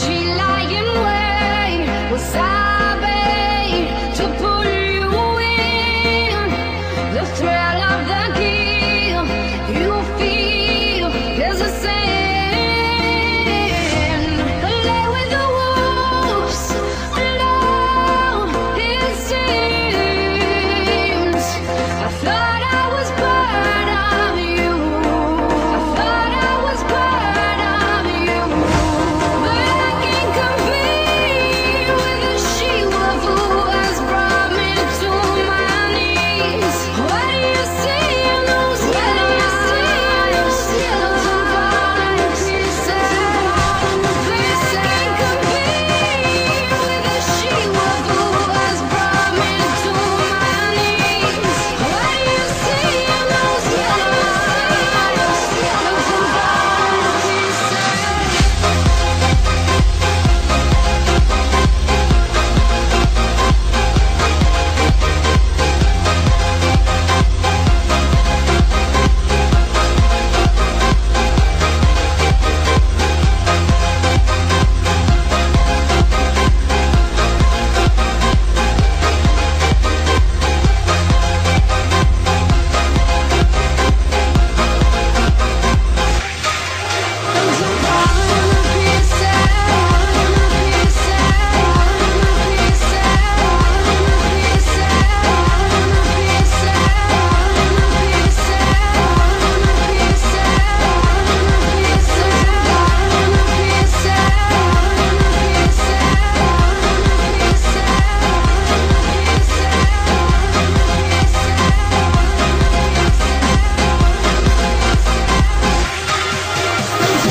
she lying wait? Was I?